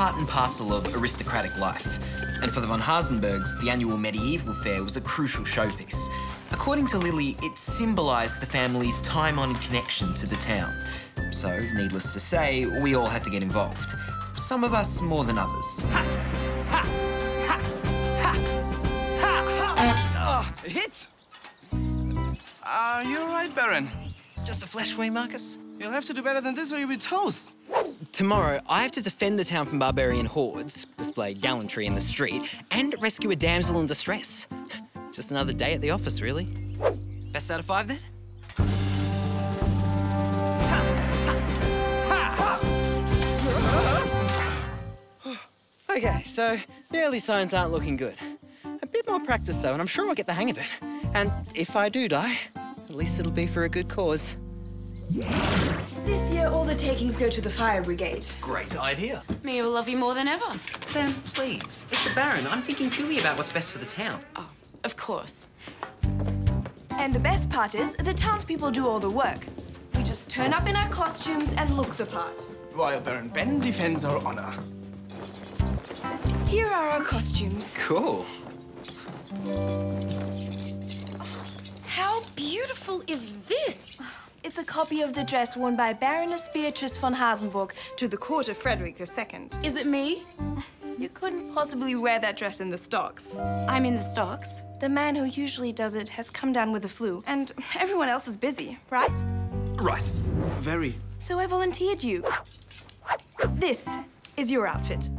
Part and parcel of aristocratic life. And for the von Hasenbergs, the annual medieval fair was a crucial showpiece. According to Lili, it symbolised the family's time-honoured connection to the town. So, needless to say, we all had to get involved. Some of us more than others. Oh, hit! Are you all right, Baron? Just a for you, Marcus? You'll have to do better than this or you'll be toast. Tomorrow, I have to defend the town from barbarian hordes, display gallantry in the street, and rescue a damsel in distress. Just another day at the office, really. Best out of five, then? Okay, so the early signs aren't looking good. A bit more practice, though, and I'm sure I'll get the hang of it. And if I do die, at least it'll be for a good cause. This year, all the takings go to the fire brigade. Great idea. Mia will love you more than ever. Sam, please. It's the Baron. I'm thinking purely about what's best for the town. Oh, of course. And the best part is, the townspeople do all the work. We just turn up in our costumes and look the part. While Baron Ben defends our honor. Here are our costumes. Cool. How beautiful is this? It's a copy of the dress worn by Baroness Beatrice von Hasenburg to the court of Frederick II. Is it me? You couldn't possibly wear that dress in the stocks. I'm in the stocks. The man who usually does it has come down with the flu, and everyone else is busy, right? Right. Very. So I volunteered you. This is your outfit.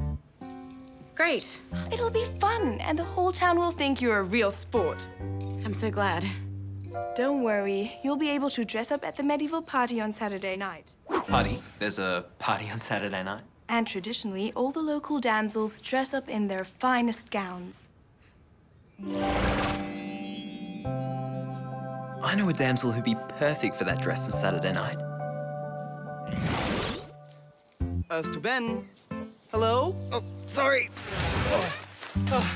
Great. It'll be fun, and the whole town will think you're a real sport. I'm so glad. Don't worry, you'll be able to dress up at the medieval party on Saturday night. Party? There's a party on Saturday night? And traditionally, all the local damsels dress up in their finest gowns. I know a damsel who'd be perfect for that dress on Saturday night. As to Ben. Hello? Oh, sorry. Oh. Oh.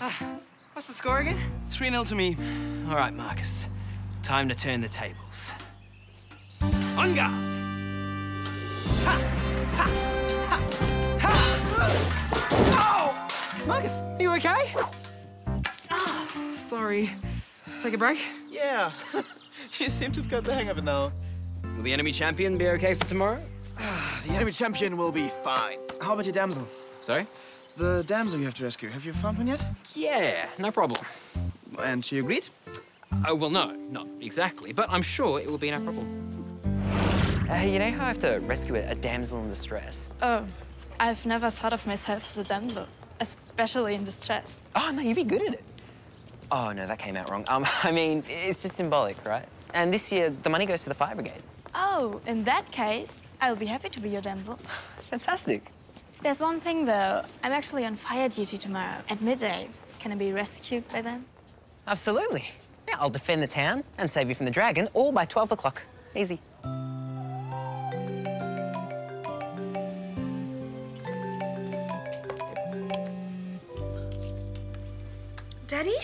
Ah. What's the score again? 3 0 to me. All right, Marcus. Time to turn the tables. On oh! guard! Marcus, are you okay? Sorry. Take a break? Yeah. you seem to have got the hang of it now. Will the enemy champion be okay for tomorrow? Ah, the enemy champion will be fine. How about your damsel? Sorry? The damsel you have to rescue. Have you found one yet? Yeah, no problem. And she agreed? Oh, well, no, not exactly, but I'm sure it will be no problem. Uh, you know how I have to rescue a, a damsel in distress? Oh, I've never thought of myself as a damsel, especially in distress. Oh, no, you'd be good at it. Oh, no, that came out wrong. Um, I mean, it's just symbolic, right? And this year, the money goes to the fire brigade. Oh, in that case, I'll be happy to be your damsel. Fantastic. There's one thing, though. I'm actually on fire duty tomorrow at midday. Can I be rescued by then? Absolutely. Yeah, I'll defend the town and save you from the dragon, all by 12 o'clock. Easy. Daddy?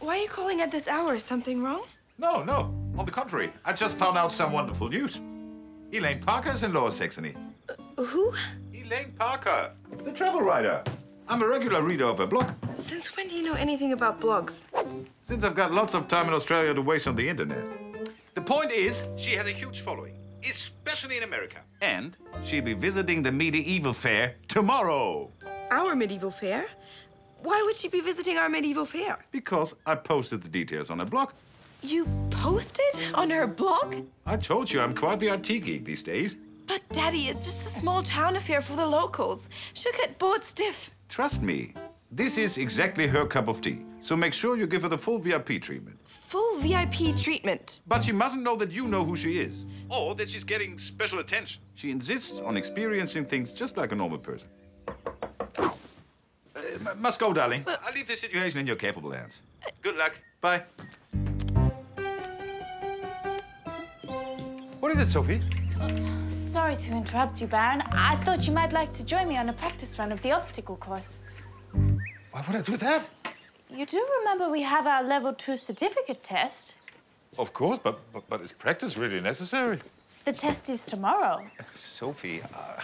Why are you calling at this hour? Is something wrong? No, no. On the contrary, I just found out some wonderful news. Elaine Parker's in Lower Saxony. Uh, who? Elaine Parker, the travel writer. I'm a regular reader of her blog. Since when do you know anything about blogs? Since I've got lots of time in Australia to waste on the internet. The point is, she has a huge following, especially in America. And she'll be visiting the medieval fair tomorrow. Our medieval fair? Why would she be visiting our medieval fair? Because I posted the details on her blog. You posted on her blog? I told you I'm quite the IT geek these days. But, Daddy, it's just a small town affair for the locals. She'll get bored stiff. Trust me, this is exactly her cup of tea. So make sure you give her the full VIP treatment. Full VIP treatment. But she mustn't know that you know who she is. Or that she's getting special attention. She insists on experiencing things just like a normal person. Uh, must go, darling. I'll leave the situation in your capable hands. Good luck. Bye. What is it, Sophie? Sorry to interrupt you, Baron. I thought you might like to join me on a practice run of the obstacle course. Why would I do that? You do remember we have our level two certificate test? Of course, but, but, but is practice really necessary? The test is tomorrow. Sophie, uh,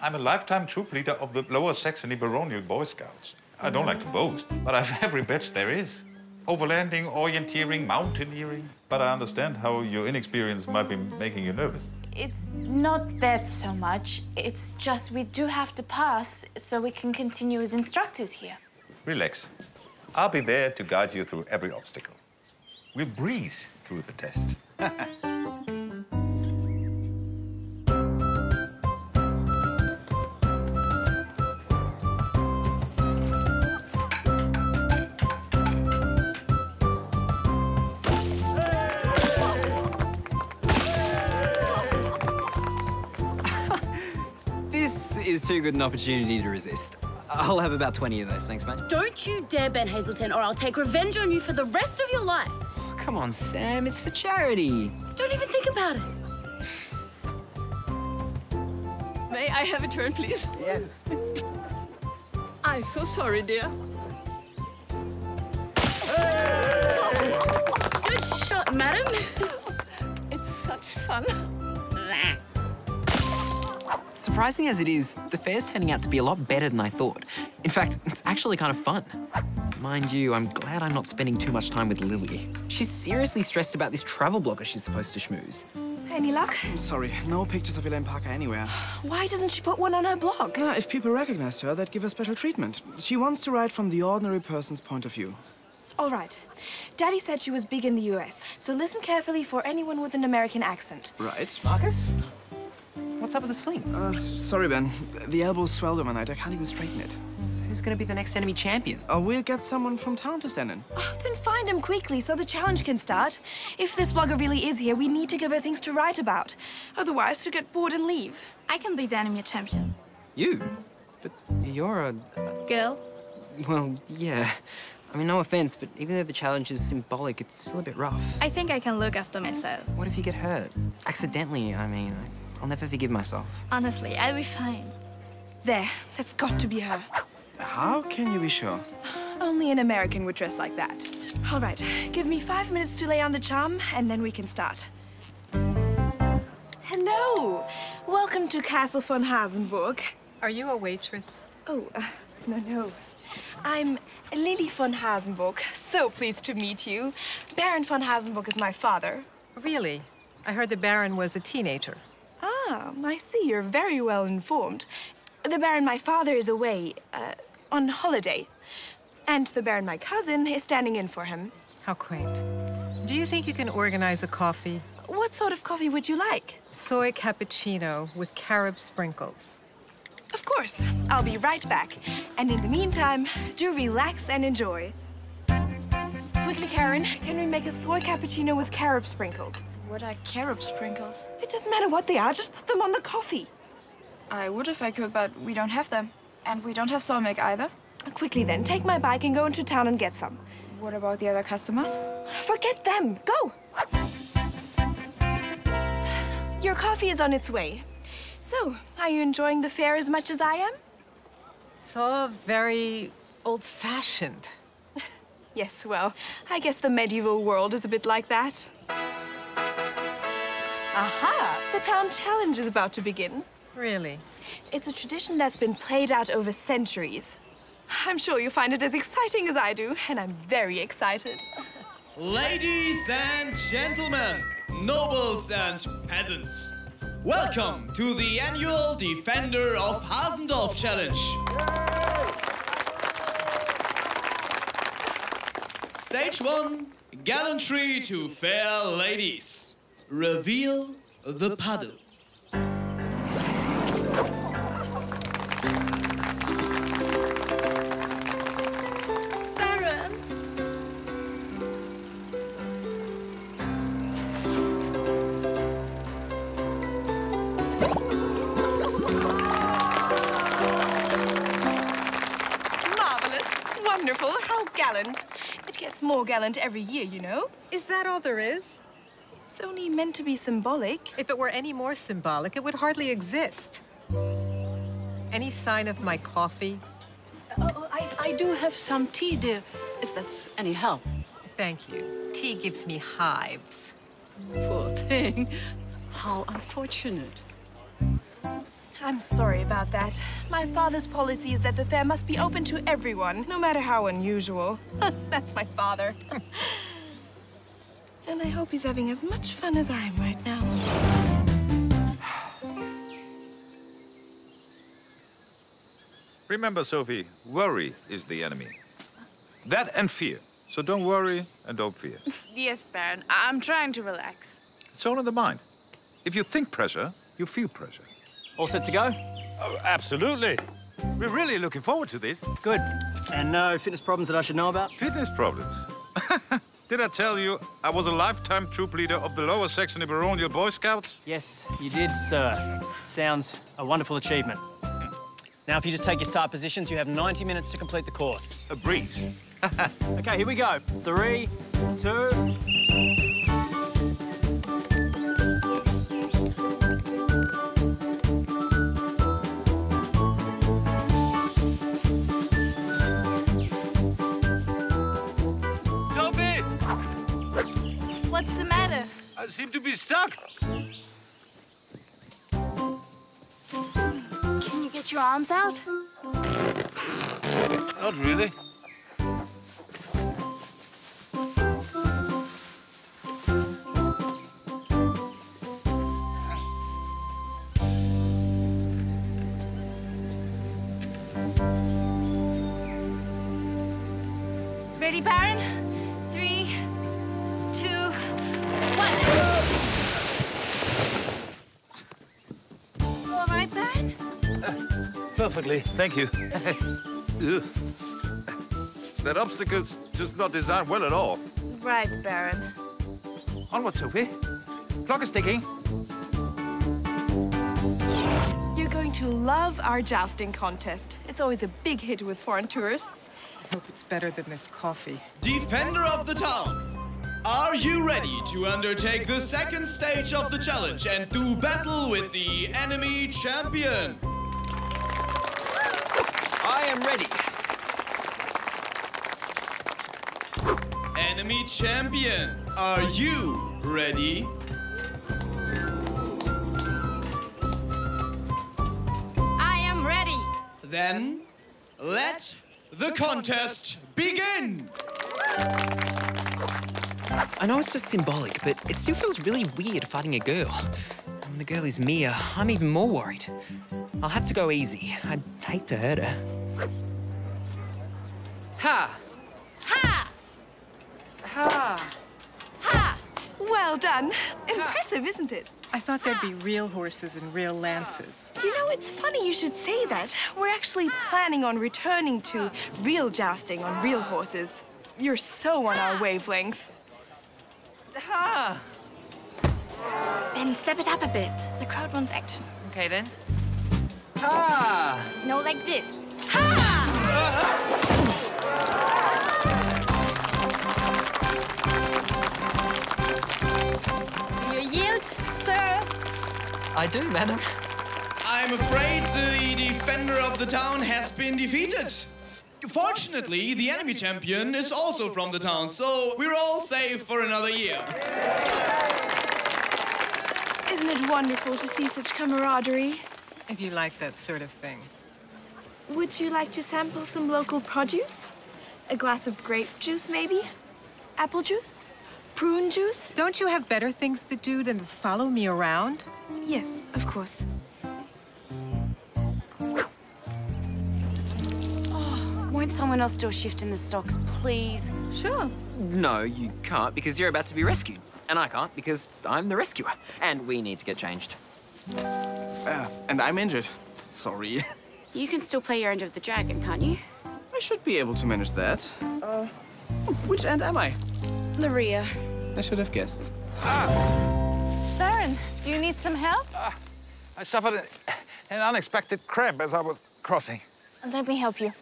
I'm a lifetime troop leader of the Lower Saxony Baronial Boy Scouts. I don't like to boast, but I've every badge there is. Overlanding, orienteering, mountaineering. But I understand how your inexperience might be making you nervous. It's not that so much. It's just we do have to pass so we can continue as instructors here. Relax. I'll be there to guide you through every obstacle. We'll breeze through the test. too good an opportunity to resist. I'll have about 20 of those, thanks, mate. Don't you dare ban Hazelton, or I'll take revenge on you for the rest of your life. Oh, come on, Sam, it's for charity. Don't even think about it. May I have a turn, please? Yes. I'm so sorry, dear. Good shot, madam. It's such fun. Surprising as it is, the fair's turning out to be a lot better than I thought. In fact, it's actually kind of fun. Mind you, I'm glad I'm not spending too much time with Lili. She's seriously stressed about this travel blogger she's supposed to schmooze. Any luck? I'm sorry, no pictures of Elaine Parker anywhere. Why doesn't she put one on her blog? If people recognized her, they'd give her special treatment. She wants to write from the ordinary person's point of view. All right. Daddy said she was big in the US, so listen carefully for anyone with an American accent. Right. Marcus? What's up with the sling? Uh, sorry, Ben. The elbow swelled overnight. I can't even straighten it. Who's gonna be the next enemy champion? Uh, we'll get someone from town to stand in. Oh, then find him quickly so the challenge can start. If this blogger really is here, we need to give her things to write about. Otherwise, she'll get bored and leave. I can be the enemy champion. You? But you're a. Girl? Well, yeah. I mean, no offense, but even though the challenge is symbolic, it's still a bit rough. I think I can look after myself. What if you get hurt? Accidentally, I mean. I'll never forgive myself. Honestly, I'll be fine. There, that's got to be her. How can you be sure? Only an American would dress like that. All right, give me five minutes to lay on the charm, and then we can start. Hello! Welcome to Castle von Hasenburg. Are you a waitress? Oh, uh, no, no. I'm Lili von Hasenburg. So pleased to meet you. Baron von Hasenburg is my father. Really? I heard the Baron was a teenager. Ah, I see. You're very well informed. The Baron, my father, is away uh, on holiday. And the Baron, my cousin, is standing in for him. How quaint. Do you think you can organize a coffee? What sort of coffee would you like? Soy cappuccino with carob sprinkles. Of course. I'll be right back. And in the meantime, do relax and enjoy. Quickly, Karen, can we make a soy cappuccino with carob sprinkles? What are carob sprinkles? It doesn't matter what they are, just put them on the coffee. I would if I could, but we don't have them. And we don't have soy milk either. Quickly then, take my bike and go into town and get some. What about the other customers? Forget them. Go! Your coffee is on its way. So, are you enjoying the fair as much as I am? It's all very old-fashioned. Yes, well, I guess the medieval world is a bit like that. Aha! The town challenge is about to begin. Really? It's a tradition that's been played out over centuries. I'm sure you'll find it as exciting as I do, and I'm very excited. Ladies and gentlemen, nobles and peasants, welcome to the annual Defender of Hasendorf Challenge. Stage one, gallantry to fair ladies. Reveal the paddle. Baron! Marvelous. Wonderful. How gallant. It gets more gallant every year, you know. Is that all there is? It's only meant to be symbolic. If it were any more symbolic, it would hardly exist. Any sign of my coffee? Uh, oh, I, I do have some tea, dear, if that's any help. Thank you. Tea gives me hives. Poor thing. How unfortunate. I'm sorry about that. My father's policy is that the fair must be open to everyone, no matter how unusual. That's my father. and I hope he's having as much fun as I am right now. Remember, Sophie, worry is the enemy. That and fear. So don't worry and don't fear. Yes, Baron. I- I'm trying to relax. It's all in the mind. If you think pressure, you feel pressure. All set to go? Oh, absolutely. We're really looking forward to this. Good. And no fitness problems that I should know about? Fitness problems? Did I tell you I was a lifetime troop leader of the lower Saxony Baronial Boy Scouts? Yes, you did, sir. Sounds a wonderful achievement. Now, if you just take your start positions, you have 90 minutes to complete the course. A breeze. okay, here we go. Three, two... arms out? Not really. Ready, Baron? Perfectly. Thank you. That obstacle's just not designed well at all. Right, Baron. Onward, Sophie. Clock is ticking. You're going to love our jousting contest. It's always a big hit with foreign tourists. I hope it's better than this coffee. Defender of the town, are you ready to undertake the second stage of the challenge and do battle with the enemy champion? I am ready. Enemy champion, are you ready? I am ready. Then, let the contest begin! I know it's just symbolic, but it still feels really weird fighting a girl. And the girl is Mia. I'm even more worried. I'll have to go easy. I'd hate to hurt her. Ha! Ha! Ha! Ha! Well done. Impressive, isn't it? I thought there'd be real horses and real lances. You know, it's funny you should say that. We're actually planning on returning to real jousting on real horses. You're so on our wavelength. Ha! Ben, step it up a bit. The crowd wants action. Okay then. Ha! No, like this. Ha! Do you yield, sir? I do, madam. I'm afraid the defender of the town has been defeated. Fortunately, the enemy champion is also from the town, so we're all safe for another year. Isn't it wonderful to see such camaraderie? If you like that sort of thing. Would you like to sample some local produce? A glass of grape juice, maybe? Apple juice? Prune juice? Don't you have better things to do than follow me around? Yes, of course. Oh, Won't someone else do a shift in the stocks, please? Sure. No, you can't because you're about to be rescued. And I can't because I'm the rescuer. And we need to get changed. Uh, and I'm injured. Sorry. You can still play your end of the dragon, can't you? I should be able to manage that. Uh, which end am I? The rear. I should have guessed. Ah! Baron, do you need some help? I suffered an, an unexpected cramp as I was crossing. Let me help you.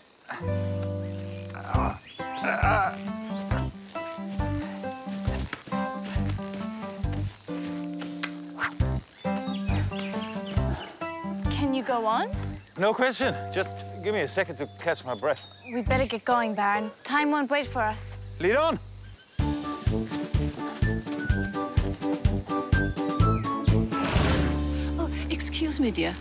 Can you go on? No question. Just give me a second to catch my breath. We'd better get going, Baron. Time won't wait for us. Lead on. Oh, excuse me, dear.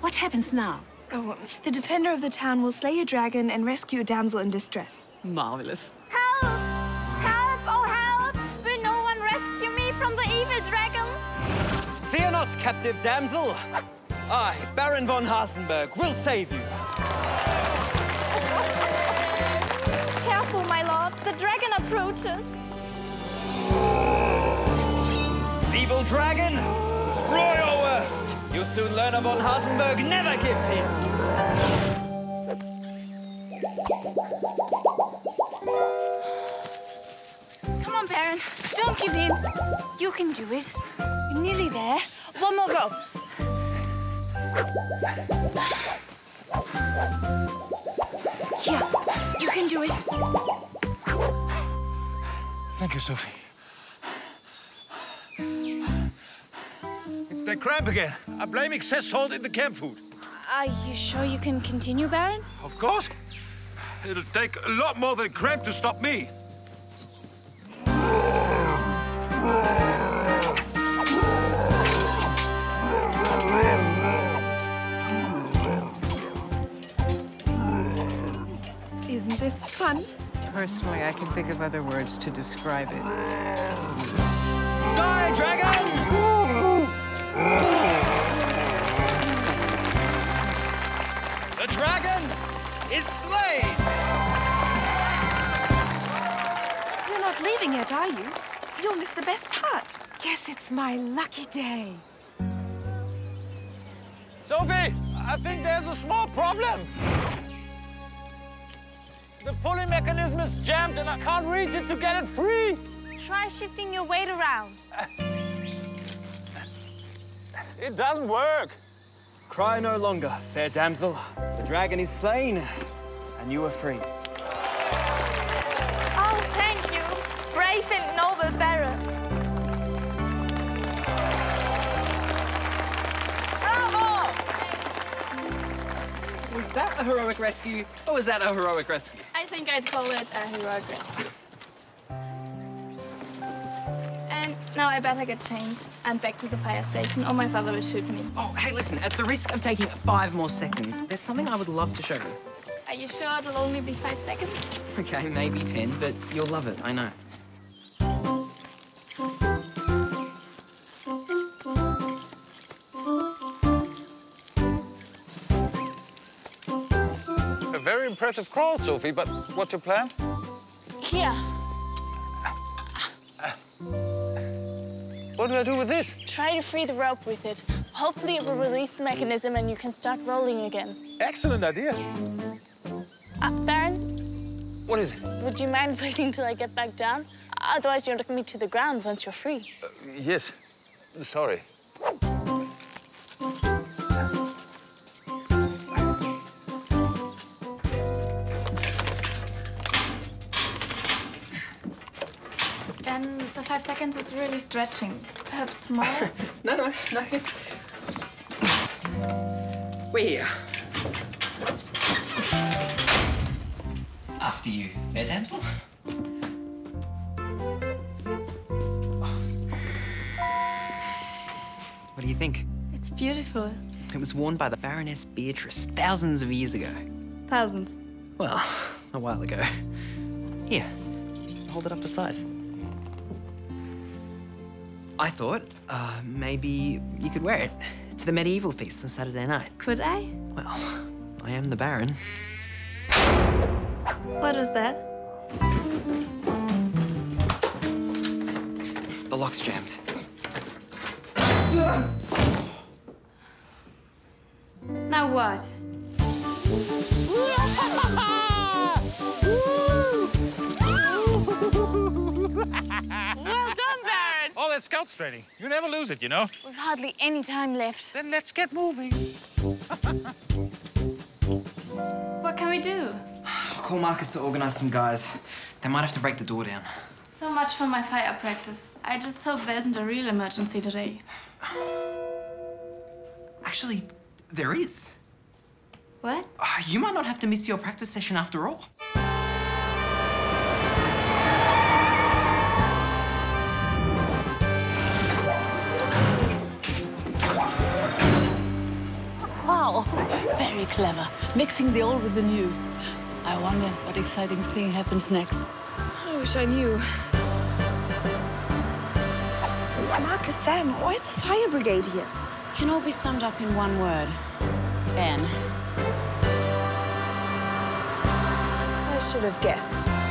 What happens now? Oh, the defender of the town will slay a dragon and rescue a damsel in distress. Marvelous. Help! Help! Oh, help! Will no one rescue me from the evil dragon? Fear not, captive damsel. I, Baron von Hasenberg, will save you. Careful, my lord. The dragon approaches. Evil dragon, roar your worst. You'll soon learn a von Hasenberg never gives in. Come on, Baron. Don't give in. You can do it. You're nearly there. One more rope. Here. You can do it. Thank you, Sophie. It's that cramp again. I blame excess salt in the camp food. Are you sure you can continue, Baron? Of course. It'll take a lot more than cramp to stop me. Isn't this fun? Personally, I can think of other words to describe it. Die, dragon! The dragon is slain! You're not leaving yet, are you? You'll miss the best part. Guess it's my lucky day. Sophie, I think there's a small problem. The pulling mechanism is jammed and I can't reach it to get it free. Try shifting your weight around. It doesn't work. Cry no longer, fair damsel. The dragon is slain, and you are free. Oh, thank you, brave and noble Baron. Was that a heroic rescue, or was that a heroic rescue? I think I'd call it a heroic rescue. And now I better get changed and back to the fire station, or my father will shoot me. Oh, hey, listen, at the risk of taking five more seconds, there's something I would love to show you. Are you sure it'll only be five seconds? Okay, maybe 10, but you'll love it, I know. Very impressive crawl, Sophie, but what's your plan? Here, What do I do with this? try to free the rope with it. Hopefully it will release the mechanism and you can start rolling again. Excellent idea. Uh, Baron, What is it? would you mind waiting till I get back down? Otherwise you're knocking me to the ground once you're free. Yes. Sorry. Five seconds is really stretching. Perhaps tomorrow? No, no, no, it's... We're here. After you, fair damsel. What do you think? it's beautiful. It was worn by the Baroness Beatrice thousands of years ago. Thousands. Well, a while ago. Here, hold it up to size. I thought uh, maybe you could wear it to the medieval feast on Saturday night. Could I? Well, I am the Baron. What was that? The lock's jammed. Now what? Baron! Scouts training. You never lose it, you know. We've hardly any time left. Then let's get moving. What can we do? I'll call Marcus to organize some guys. They might have to break the door down. So much for my fire practice. I just hope there isn't a real emergency today. Actually, there is. What? Uh, you might not have to miss your practice session after all. Very clever. Mixing the old with the new. I wonder what exciting thing happens next. I wish I knew. Marcus, Sam, why is the fire brigade here? Can all be summed up in one word. Ben. I should have guessed.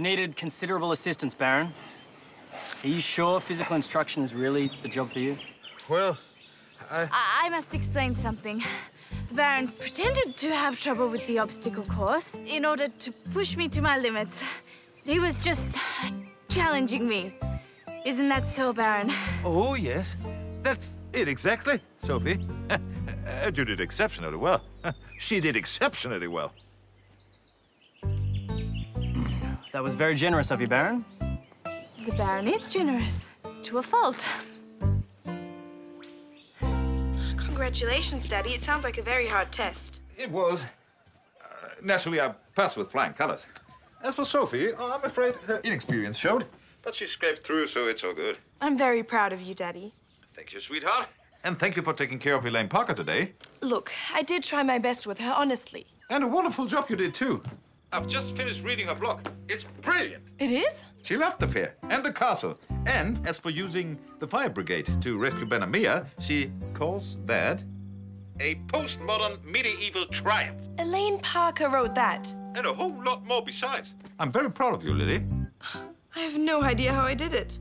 You needed considerable assistance, Baron. Are you sure physical instruction is really the job for you? Well, I, I must explain something. The Baron pretended to have trouble with the obstacle course in order to push me to my limits. He was just challenging me. Isn't that so, Baron? Oh, yes. That's it exactly, Sophie. Uh, you did exceptionally well. she did exceptionally well. That was very generous of you, Baron. The Baron is generous. To a fault. Congratulations, Daddy. It sounds like a very hard test. It was. Uh, naturally, I passed with flying colors. As for Sophie, I'm afraid her inexperience showed. But she scraped through, so it's all good. I'm very proud of you, Daddy. Thank you, sweetheart. And thank you for taking care of Elaine Parker today. Look, I did try my best with her, honestly. And a wonderful job you did, too. I've just finished reading her blog. It's brilliant. It is? She loved the fair and the castle. And as for using the fire brigade to rescue Ben and Mia, she calls that a postmodern medieval triumph. Elaine Parker wrote that. And a whole lot more besides. I'm very proud of you, Lili. I have no idea how I did it.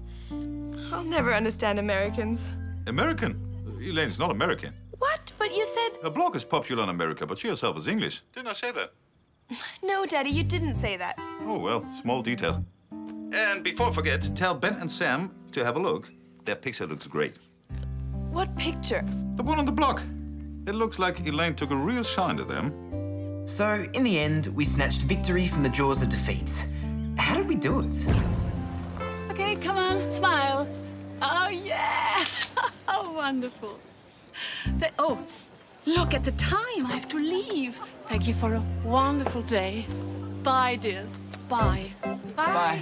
I'll never understand Americans. American? Elaine's not American. What? But you said... Her blog is popular in America, but she herself is English. Didn't I say that? No, Daddy, you didn't say that. Oh, well, small detail. And before I forget, tell Ben and Sam to have a look. Their picture looks great. What picture? The one on the block. It looks like Elaine took a real shine to them. So, in the end, we snatched victory from the jaws of defeat. How did we do it? Okay, come on, smile. Oh, yeah. How oh, wonderful. Th- oh, look at the time. I have to leave. Thank you for a wonderful day. Bye, dears. Bye. Bye.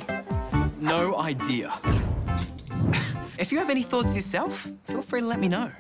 No idea. if you have any thoughts yourself, feel free to let me know.